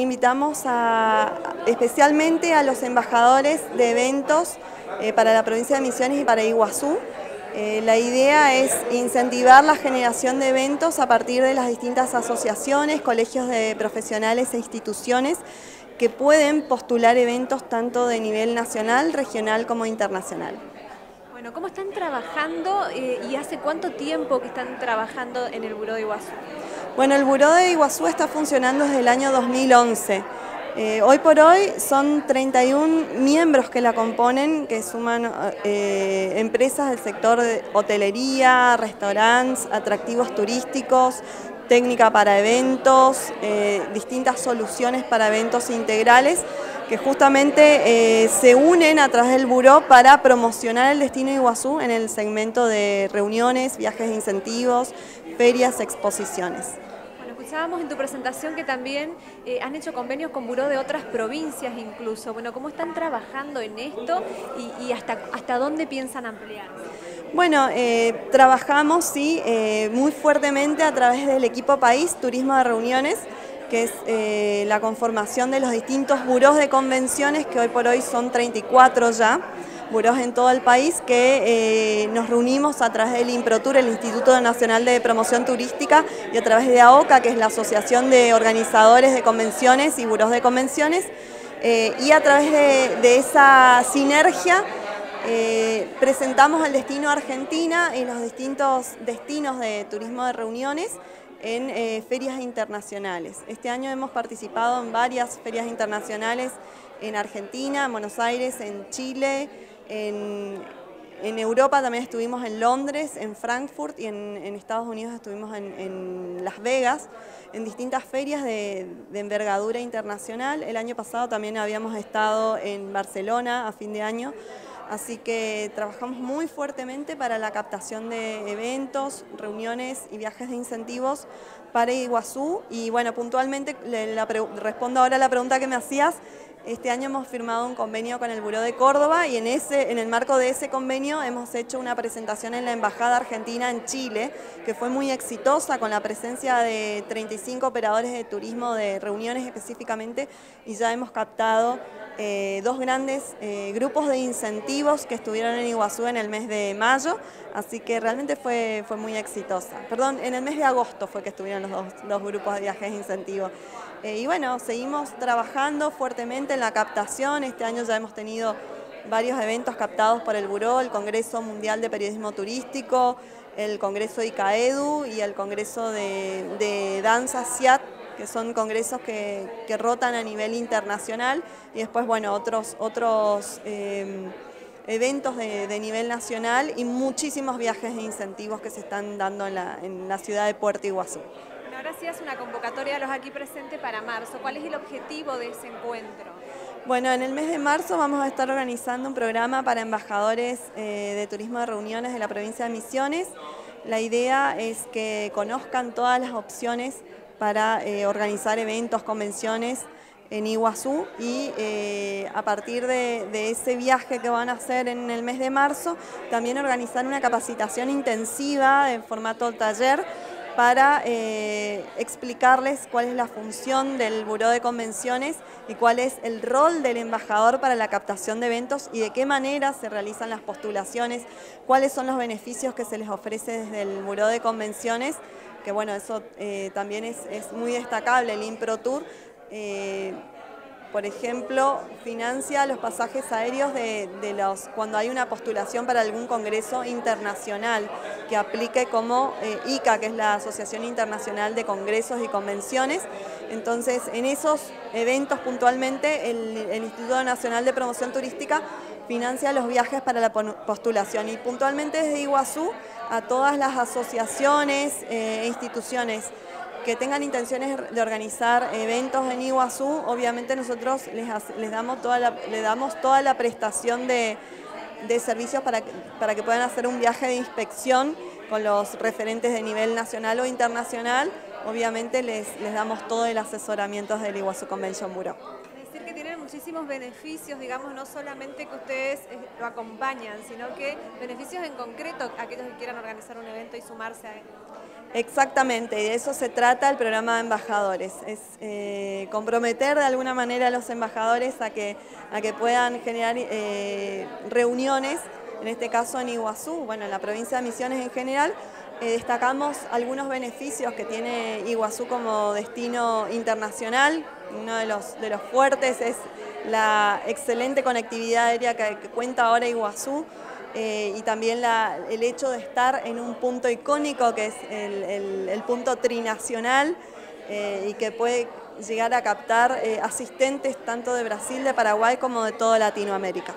invitamos especialmente a los embajadores de eventos eh, para la provincia de Misiones y para Iguazú. Eh, la idea es incentivar la generación de eventos a partir de las distintas asociaciones, colegios de profesionales e instituciones que pueden postular eventos tanto de nivel nacional, regional como internacional. Bueno, ¿cómo están trabajando eh, y hace cuánto tiempo que están trabajando en el Buró de Iguazú? Bueno, el Buró de Iguazú está funcionando desde el año 2011. Eh, hoy por hoy son 31 miembros que la componen, que suman eh, empresas del sector de hotelería, restaurantes, atractivos turísticos, técnica para eventos, distintas soluciones para eventos integrales que justamente eh, se unen a través del buró para promocionar el destino de Iguazú en el segmento de reuniones, viajes de incentivos, ferias, exposiciones. Bueno, escuchábamos en tu presentación que también eh, han hecho convenios con buró de otras provincias incluso. Bueno, ¿cómo están trabajando en esto y, hasta, hasta dónde piensan ampliar? Bueno, eh, trabajamos sí, muy fuertemente a través del equipo País Turismo de Reuniones, que es eh, la conformación de los distintos burós de convenciones, que hoy por hoy son 34 ya, burós en todo el país, que eh, nos reunimos a través del IMPROTUR, el Instituto Nacional de Promoción Turística, y a través de AOCA, que es la Asociación de Organizadores de Convenciones y Burós de Convenciones, eh, y a través de, esa sinergia presentamos el destino Argentina y los distintos destinos de turismo de reuniones en eh, ferias internacionales. Este año hemos participado en varias ferias internacionales en Argentina, en Buenos Aires, en Chile, en, Europa también estuvimos en Londres, en Frankfurt y en, Estados Unidos estuvimos en, Las Vegas, en distintas ferias de, de envergadura internacional. El año pasado también habíamos estado en Barcelona a fin de año Así que trabajamos muy fuertemente para la captación de eventos, reuniones y viajes de incentivos para Iguazú. Y bueno, puntualmente respondo ahora a la pregunta que me hacías. Este año hemos firmado un convenio con el Buró de Córdoba y en, ese, en el marco de ese convenio hemos hecho una presentación en la Embajada Argentina en Chile, que fue muy exitosa con la presencia de 35 operadores de turismo de reuniones específicamente y ya hemos captado eh, dos grandes eh, grupos de incentivos que estuvieron en Iguazú en el mes de mayo, así que realmente fue, fue muy exitosa. Perdón, en el mes de agosto fue que estuvieron los dos, grupos de viajes de incentivo. Eh, y bueno, seguimos trabajando fuertemente en la captación, este año ya hemos tenido varios eventos captados por el Buró, el Congreso Mundial de Periodismo Turístico, el Congreso ICAEDU y el Congreso de, Danza CIAT que son congresos que, rotan a nivel internacional y después, bueno, otros, otros em, eventos de, nivel nacional y muchísimos viajes de incentivos que se están dando en la ciudad de Puerto Iguazú. Bueno, ahora sí es una convocatoria a los aquí presentes para marzo. ¿Cuál es el objetivo de ese encuentro? Bueno, en el mes de marzo vamos a estar organizando un programa para embajadores eh, de turismo de reuniones de la provincia de Misiones. La idea es que conozcan todas las opciones para eh, organizar eventos, convenciones en Iguazú y eh, a partir de, ese viaje que van a hacer en el mes de marzo, también organizar una capacitación intensiva en formato taller para eh, explicarles cuál es la función del Buró de Convenciones y cuál es el rol del embajador para la captación de eventos y de qué manera se realizan las postulaciones, cuáles son los beneficios que se les ofrece desde el Buró de Convenciones que bueno, eso eh, también es, muy destacable, el ImproTour. Eh, por ejemplo, financia los pasajes aéreos de, los cuando hay una postulación para algún congreso internacional que aplique como eh, ICA, que es la Asociación Internacional de Congresos y Convenciones. Entonces, en esos eventos puntualmente, el Instituto Nacional de Promoción Turística financia los viajes para la postulación y puntualmente desde Iguazú a todas las asociaciones e instituciones que tengan intenciones de organizar eventos en Iguazú, obviamente nosotros les, damos, toda la, damos toda la prestación de, servicios para, para que puedan hacer un viaje de inspección con los referentes de nivel nacional o internacional. Obviamente les, les damos todo el asesoramiento del Iguazú Convention Bureau muchísimos beneficios, digamos, no solamente que ustedes eh, lo acompañan, sino que beneficios en concreto a aquellos que quieran organizar un evento y sumarse a él. Exactamente, y de eso se trata el programa de embajadores, es eh, comprometer de alguna manera a los embajadores a que, a que puedan generar eh, reuniones, en este caso en Iguazú, bueno, en la provincia de Misiones en general, destacamos algunos beneficios que tiene Iguazú como destino internacional, uno de los, de los fuertes es la excelente conectividad aérea que, cuenta ahora Iguazú, eh, y también el hecho de estar en un punto icónico que es el, punto trinacional eh, y que puede llegar a captar eh, asistentes tanto de Brasil, de Paraguay como de toda Latinoamérica.